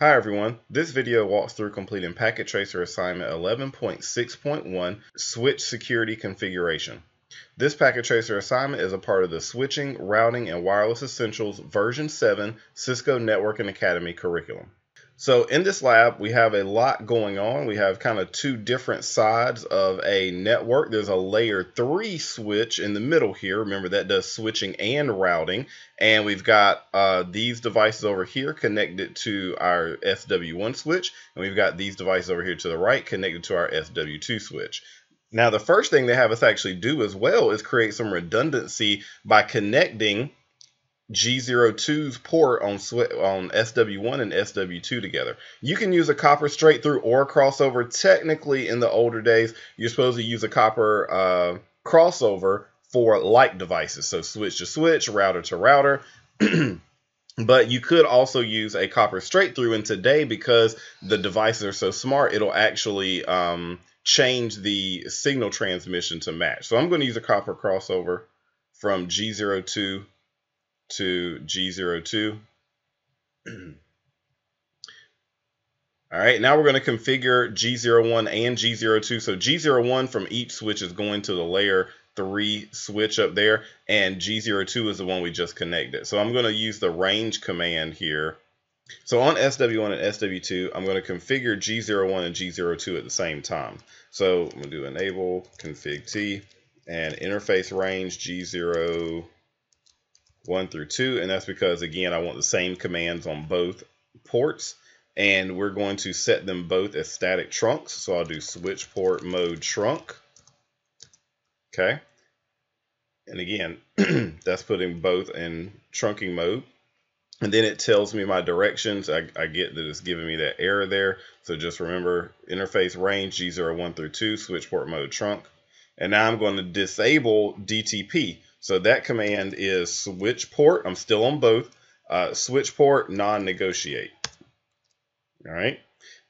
Hi everyone, this video walks through completing Packet Tracer Assignment 11.6.1 Switch Security Configuration. This Packet Tracer assignment is a part of the Switching, Routing, and Wireless Essentials version 7 Cisco Networking Academy curriculum. So in this lab, we have a lot going on. We have kind of two different sides of a network. There's a layer three switch in the middle here. Remember that does switching and routing. And we've got uh, these devices over here connected to our SW1 switch. And we've got these devices over here to the right connected to our SW2 switch. Now, the first thing they have us actually do as well is create some redundancy by connecting G02's port on on SW1 and SW2 together. You can use a copper straight through or crossover. Technically, in the older days, you're supposed to use a copper uh, crossover for like devices, so switch to switch, router to router. but you could also use a copper straight through. And today, because the devices are so smart, it'll actually um, change the signal transmission to match. So I'm going to use a copper crossover from G02 to G02. All right, now we're going to configure G01 and G02. So G01 from each switch is going to the layer 3 switch up there, and G02 is the one we just connected. So I'm going to use the range command here. So on SW1 and SW2, I'm going to configure G01 and G02 at the same time. So I'm going to do enable config T and interface range G0 1 through 2, and that's because, again, I want the same commands on both ports, and we're going to set them both as static trunks, so I'll do switch port mode trunk, okay, and again, that's putting both in trunking mode, and then it tells me my directions. I, I, get that it's giving me that error there. So just remember interface range G01 through 2, switch port mode trunk. And now I'm going to disable DTP. So that command is switch port. I'm still on both. Uh, switch port non-negotiate. All right.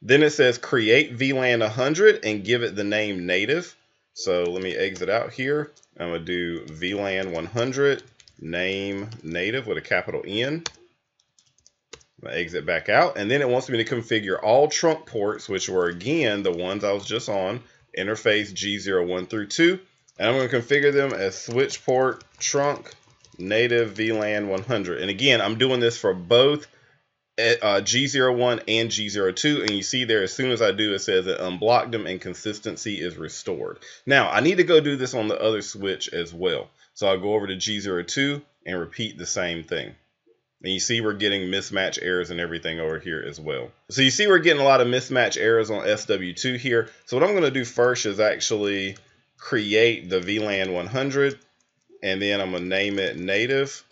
Then it says create VLAN 100 and give it the name native. So let me exit out here. I'm going to do VLAN 100 name native with a capital N. Going exit back out. And then it wants me to configure all trunk ports, which were again the ones I was just on, interface G01 through 2. And I'm going to configure them as switch port trunk native VLAN 100. And again, I'm doing this for both eh, uh, G01 and G02. And you see there, as soon as I do, it says it unblocked them and consistency is restored. Now, I need to go do this on the other switch as well. So I'll go over to G02 and repeat the same thing. And you see we're getting mismatch errors and everything over here as well. So you see we're getting a lot of mismatch errors on SW2 here. So what I'm going to do first is actually create the VLAN 100 and then I'm going to name it native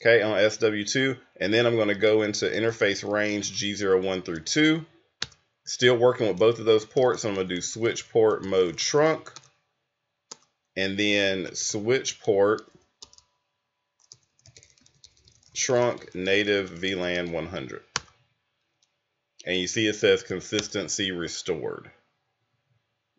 okay on SW2 and then I'm going to go into interface range G01 through 2 still working with both of those ports I'm going to do switch port mode trunk and then switch port trunk native VLAN 100 and you see it says consistency restored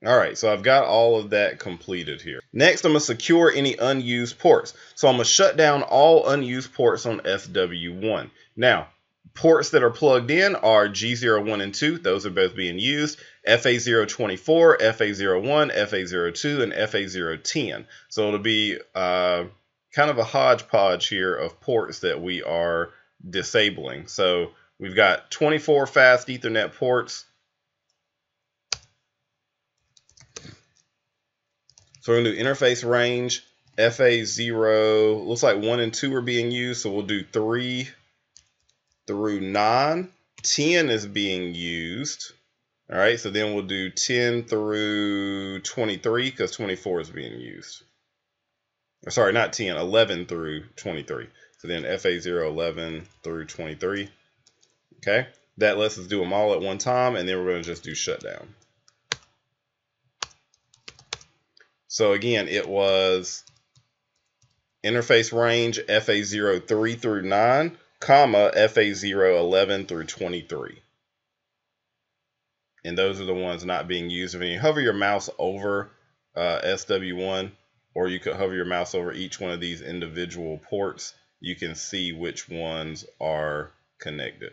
all right, so I've got all of that completed here. Next, I'm to secure any unused ports. So I'm to shut down all unused ports on SW1. Now, ports that are plugged in are G01 and 2. Those are both being used. FA024, FA01, FA02, and FA010. So it'll be uh, kind of a hodgepodge here of ports that we are disabling. So we've got 24 fast Ethernet ports, So we're going to do interface range, FA0, looks like 1 and 2 are being used, so we'll do 3 through 9. 10 is being used. All right, so then we'll do 10 through 23 because 24 is being used. Or sorry, not 10, 11 through 23. So then FA0, 11 through 23. Okay, that lets us do them all at one time, and then we're going to just do shutdown. So again, it was interface range FA03 through 9, comma FA011 through 23. And those are the ones not being used. If you hover your mouse over uh, SW1, or you could hover your mouse over each one of these individual ports, you can see which ones are connected.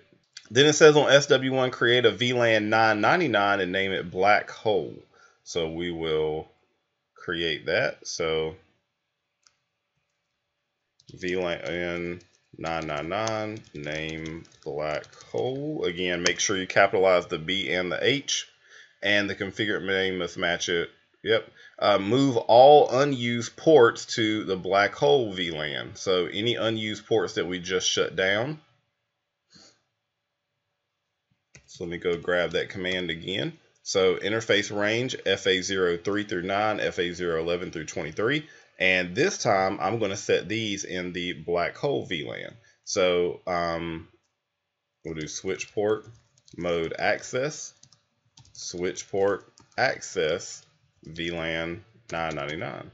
Then it says on SW1, create a VLAN 999 and name it black hole. So we will create that. So VLAN 999, name black hole. Again, make sure you capitalize the B and the H. And the configured name must match it. Yep. Uh, move all unused ports to the black hole VLAN. So any unused ports that we just shut down. So let me go grab that command again. So interface range FA03 through 9, FA011 through 23. And this time I'm going to set these in the black hole VLAN. So um, we'll do switch port mode access, switch port access VLAN 999.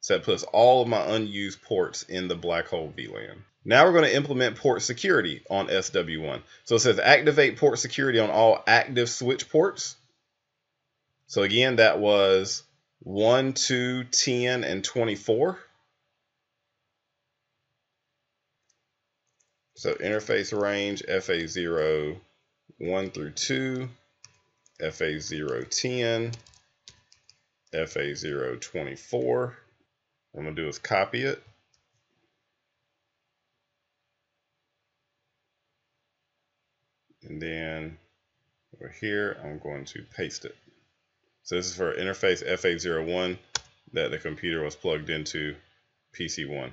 So that puts all of my unused ports in the black hole VLAN. Now we're going to implement port security on SW1. So it says activate port security on all active switch ports. So again, that was 1, 2, 10, and 24. So interface range FA0 1 through 2, FA0 10, FA0 24. What I'm going to do is copy it. And then over here, I'm going to paste it. So this is for interface FA01 that the computer was plugged into PC1.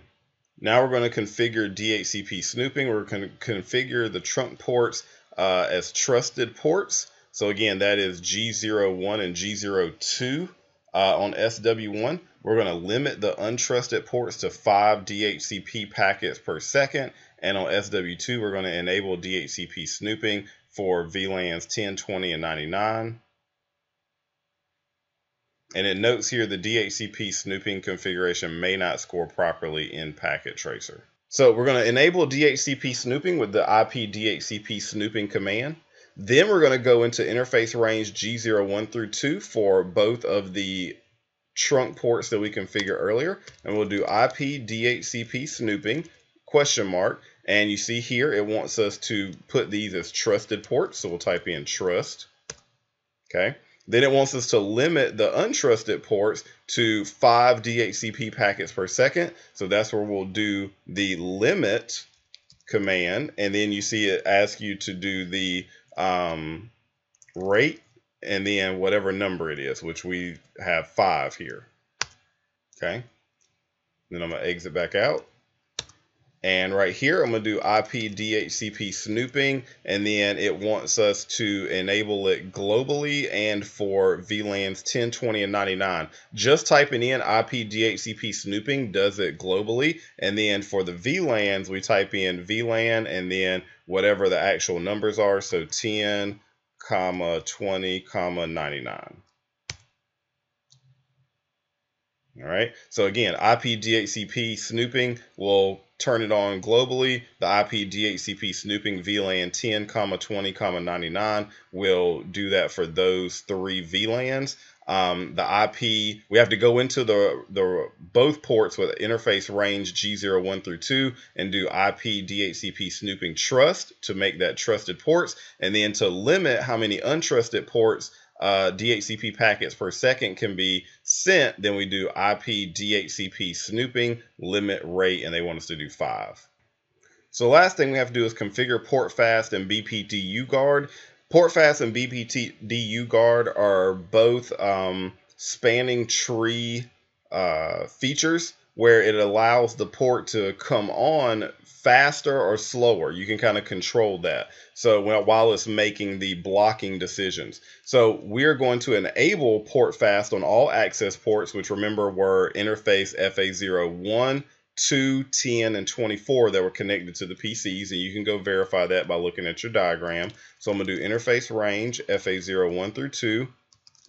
Now we're going to configure DHCP snooping. We're going to configure the trunk ports uh, as trusted ports. So again, that is G01 and G02 uh, on SW1. We're going to limit the untrusted ports to 5 DHCP packets per second. And on SW2, we're going to enable DHCP snooping for VLANs 10, 20, and 99. And it notes here the DHCP snooping configuration may not score properly in Packet Tracer. So we're going to enable DHCP snooping with the IP DHCP snooping command. Then we're going to go into interface range G01 through 2 for both of the trunk ports that we configured earlier. And we'll do IP DHCP snooping, question mark. And you see here, it wants us to put these as trusted ports. So we'll type in trust. Okay. Then it wants us to limit the untrusted ports to five DHCP packets per second. So that's where we'll do the limit command. And then you see it ask you to do the um, rate and then whatever number it is, which we have five here. Okay. Then I'm going to exit back out. And right here, I'm going to do IP DHCP snooping, and then it wants us to enable it globally and for VLANs 10, 20, and 99. Just typing in IP DHCP snooping does it globally, and then for the VLANs, we type in VLAN and then whatever the actual numbers are, so 10, comma 20, comma 99. All right. So again, IP DHCP snooping will turn it on globally. The IP DHCP snooping VLAN 10, comma 20, comma 99 will do that for those three VLANs. Um, the IP, we have to go into the, the both ports with interface range G01 through 2 and do IP DHCP snooping trust to make that trusted ports. And then to limit how many untrusted ports uh, DHCP packets per second can be sent, then we do IP DHCP snooping, limit rate, and they want us to do five. So last thing we have to do is configure PortFast and BPDU guard. PortFast and BPDU guard are both um, spanning tree uh, features where it allows the port to come on faster or slower. You can kind of control that. So while it's making the blocking decisions. So we're going to enable port fast on all access ports, which remember were interface FA01, 2, 10, and 24 that were connected to the PCs. And you can go verify that by looking at your diagram. So I'm going to do interface range FA01 through 2,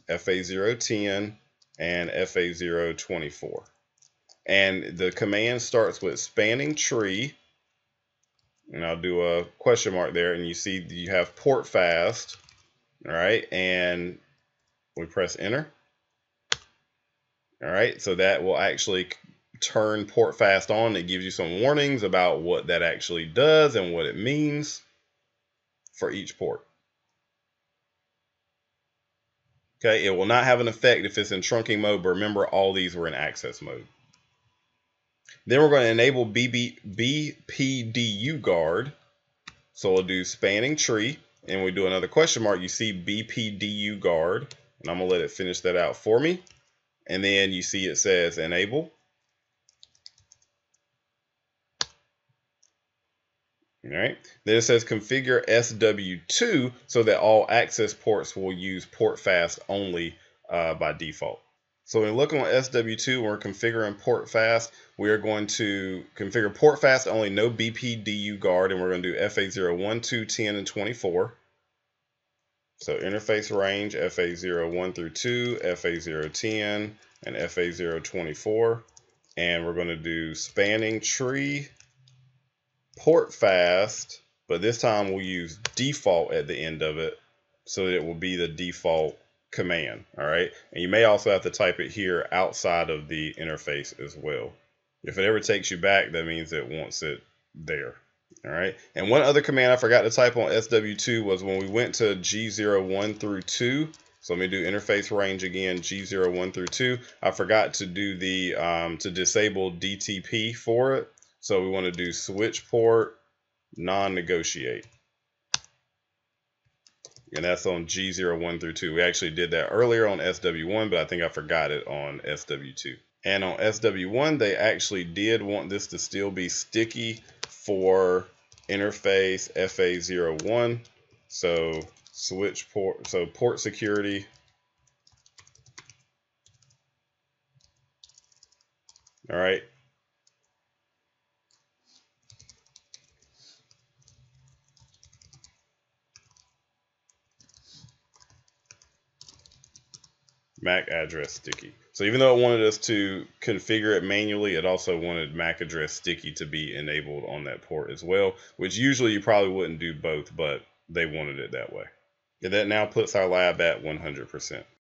FA010, and FA024. And the command starts with spanning tree. And I'll do a question mark there. And you see you have port fast. All right. And we press enter. All right. So that will actually turn port fast on, it gives you some warnings about what that actually does and what it means for each port. Okay, it will not have an effect if it's in trunking mode, but remember all these were in access mode. Then we're going to enable BB, BPDU guard. So we'll do spanning tree and we do another question mark. You see BPDU guard and I'm going to let it finish that out for me. And then you see it says enable. All right. Then it says configure SW2 so that all access ports will use port fast only uh, by default. So when looking on SW2, we're configuring port fast. We are going to configure port fast only, no BPDU guard, and we're going to do FA0, 1, 2, 10, and 24. So interface range, FA0, 1 through 2, FA0, 10, and FA0, 24. And we're going to do spanning tree port fast, but this time we'll use default at the end of it so that it will be the default command. All right. And you may also have to type it here outside of the interface as well. If it ever takes you back, that means it wants it there. All right. And one other command I forgot to type on SW2 was when we went to G01 through 2. So let me do interface range again, G01 through 2. I forgot to do the, um, to disable DTP for it. So we want to do switch port, non-negotiate. And that's on G01 through 2. We actually did that earlier on SW1, but I think I forgot it on SW2. And on SW1, they actually did want this to still be sticky for interface FA01. So switch port, so port security. All right, MAC address sticky. So even though it wanted us to configure it manually, it also wanted MAC address sticky to be enabled on that port as well, which usually you probably wouldn't do both, but they wanted it that way. And that now puts our lab at 100%.